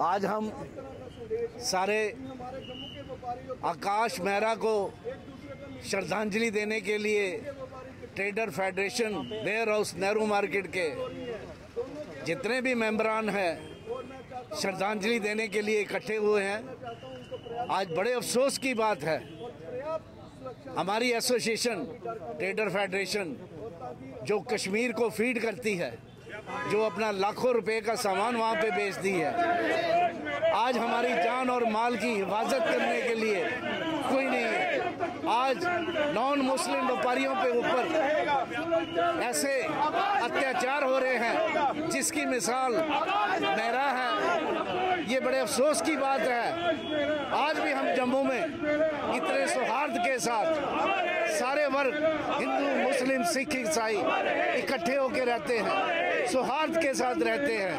आज हम सारे आकाश मेहरा को श्रद्धांजलि देने के लिए trader federation, warehouse, Nehru market के जितने भी मेंबरान हैं, श्रद्धांजलि देने के लिए इकट्ठे हुए हैं। आज बड़े अफसोस की बात है। हमारी एसोसिएशन, ट्रेडर फेडरेशन, जो कश्मीर को फ़ीड करती है जो अपना लाखों रुपए का सामान वहाँ पे बेचती है। आज हमारी जान और माल की हिफाजत करने के लिए कोई नहीं है। आज नॉन मुस्लिम व्यापारियों के ऊपर ऐसे अत्याचार हो रहे हैं, जिसकी मिसाल मेरा है। ये बड़े अफसोस की बात है। आज भी हम जम्मू में इतने सौहार्द के साथ सारे वर्ग, हिंदू, मुस्लिम, सिख, ईसाई, इकट्ठे होकर रहते हैं, सौहार्द के साथ रहते हैं,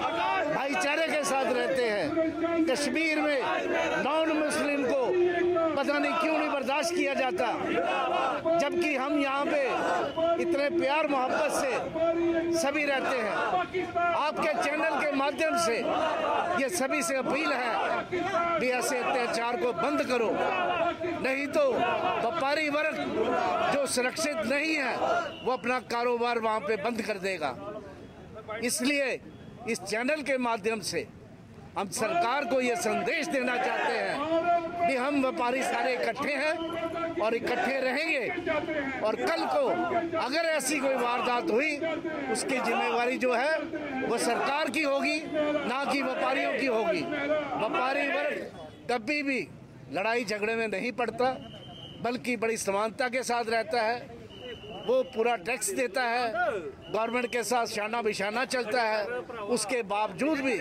भाईचारे के साथ रहते हैं। कश्मीर में नॉन मुस्लिम को पता नहीं क्यों नहीं बर्दाश्त किया जाता। जबकि हम यहाँ पे इतने प्यार मोहब्बत से सभी रहते हैं। आपके चैनल के माध्यम से ये सभी से अपील है भी ऐसे अत्याचार को बंद करो। नहीं तो व्यापारी वर्ग जो सुरक्षित नहीं है, वो अपना कारोबार वहाँ पे बंद कर देगा। इसलिए इस चैनल के माध्यम से हम सरकार को ये संदेश देना चाहते हैं कि हम व्यापारी सारे इकट्ठे हैं और इकट्ठे रहेंगे। और कल को अगर ऐसी कोई वारदात हुई, उसकी जिम्मेवारी जो है, वो सरकार की होगी, ना कि व्यापारियों की होगी। व्यापारी वर्ग कभी भी लड़ाई झगड़े में नहीं पड़ता, बल्कि बड़ी समानता के साथ रहता है। वो पूरा टैक्स देता है, गवर्नमेंट के साथ शाना बिशाना चलता है। उसके बावजूद भी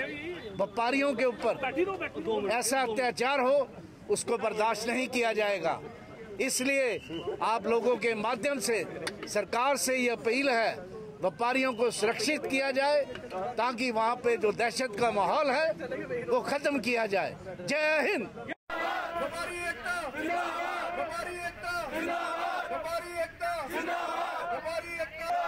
व्यापारियों के ऊपर ऐसा अत्याचार हो, उसको बर्दाश्त नहीं किया जाएगा। इसलिए आप लोगों के माध्यम से सरकार से ये अपील है, व्यापारियों को सुरक्षित किया जाए, ताकि वहाँ पे जो दहशत का माहौल है, वो खत्म किया जाए। जय हिंद! एकता।